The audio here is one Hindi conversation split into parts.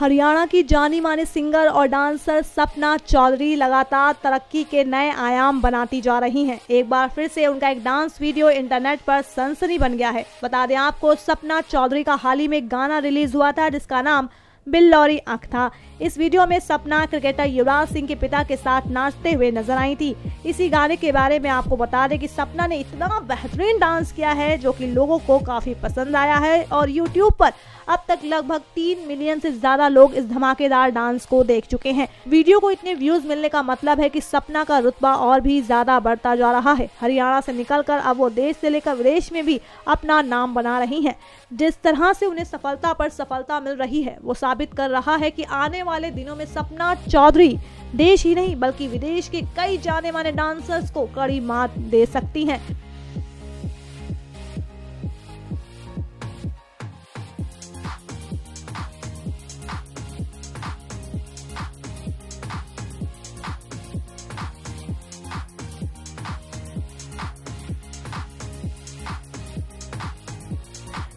हरियाणा की जानी मानी सिंगर और डांसर सपना चौधरी लगातार तरक्की के नए आयाम बनाती जा रही हैं। एक बार फिर से उनका एक डांस वीडियो इंटरनेट पर सनसनी बन गया है बता दें आपको, सपना चौधरी का हाल ही में गाना रिलीज़ हुआ था, जिसका नाम बिल्लौरी आँख था। इस वीडियो में सपना क्रिकेटर युवराज सिंह के पिता के साथ नाचते हुए नज़र आई थी। इसी गाने के बारे में आपको बता दें कि सपना ने इतना बेहतरीन डांस किया है जो कि लोगों को काफ़ी पसंद आया है और यूट्यूब पर अब तक लगभग तीन मिलियन से ज़्यादा लोग इस धमाकेदार डांस को देख चुके हैं। वीडियो को इतने व्यूज़ मिलने का मतलब है कि सपना का रुतबा और भी ज़्यादा बढ़ता जा रहा है। हरियाणा से निकलकर अब वो देश से लेकर विदेश में भी अपना नाम बना रही हैं। जिस तरह से उन्हें सफलता पर सफलता मिल रही है, वो साबित कर रहा है कि आने वाले दिनों में सपना चौधरी देश ही नहीं, बल्कि विदेश के कई जाने माने डांसर्स को कड़ी मात दे सकती हैं।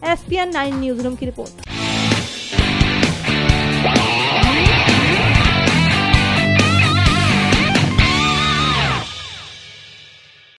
S P N nine newsroom की रिपोर्ट।